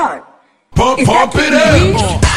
hard. Pump, pump it up.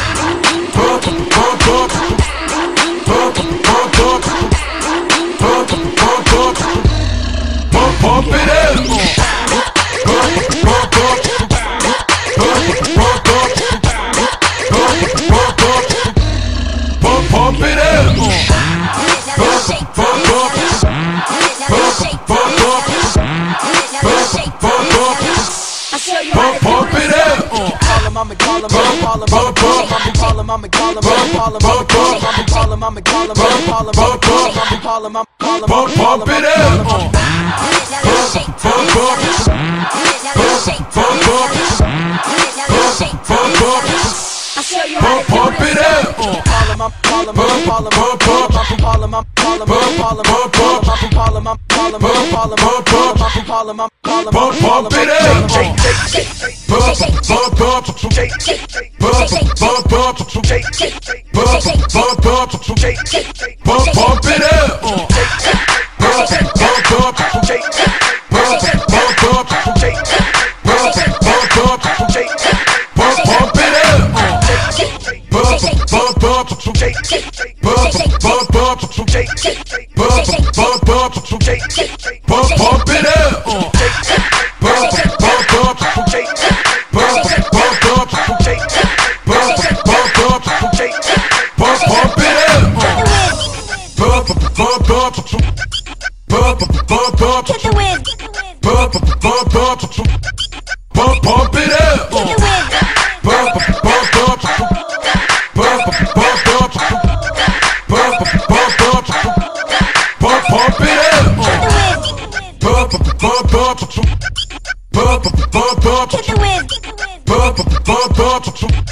Call him, I'ma call him, I'ma call him, I'ma call him, I'ma call him, I'ma call him, I'ma call him, I'ma call him, I'ma call him, I'ma call him, I'ma call him, I'ma call him, I'ma call him, I'ma Pump, call him, pump it up. Pump, pump, pump. Pump, pump, pump. Pump, pump. You how Pump, to pump it up. Call him, I'ma call him, I'ma call him, Pump, pump. I'ma call him, I'ma call him, I'ma call him, Pump, pump. I'ma call him, I'ma call him, I'ma call him, Pump, pump. I'ma I'ma Pump, pump. Pump, pump, pump. Pump, pump, pump. Pump, pump, pump. Pump, pump it up. Pump, pump, pump. Pump, pump, pump. Pump, pump, pump. Pump, pump it up. Pump, pump, pump. Pump, pump, pump. Pump, pump, pump. Pump, pump Pump, pump, pump. Pump, pump it. Pump, pump, pump. Get the win. Pump, pump, pump. Pump, pump it up. Pump, pump, pump. Pump, pump, pump. Pump, pump it up. bump, bump, bump.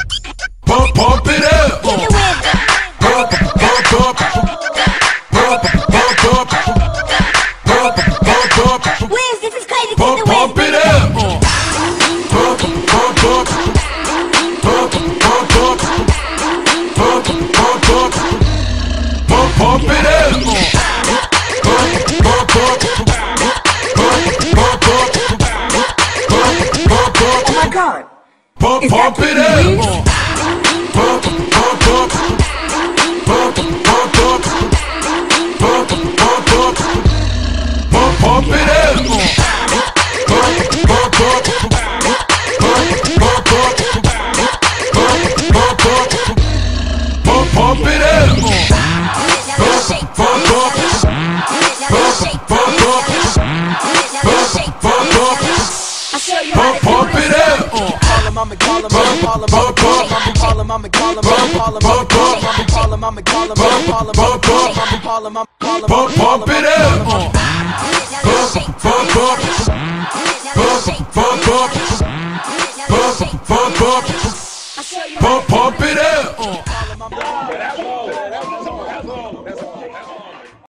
Pump, Is that pump it Pete up. Reeves? Pump, pump, pump. Pump, pump, pump. Pump, pump, pump. Pump, pump it up. Pump, pump, pump. Pump, pump, pump. Pump, pump, pump. Pump, pump it up. Pump, pump, pump. Pump, pump, pump. Pump, pump, pump. I'll show you how Pump, him, I'ma call him, I'ma call him, I'ma call him, I'ma call him, I'ma call him, I'ma call him, I'ma call him, I'ma call him, I'ma call him, I'ma call him, I'ma call him, I'ma call him, Pump, pump it up. Pump, pump, pump. Pump, pump, pump. Pump, pump, pump. I'll show you Pump, pump it up. Call him, I'ma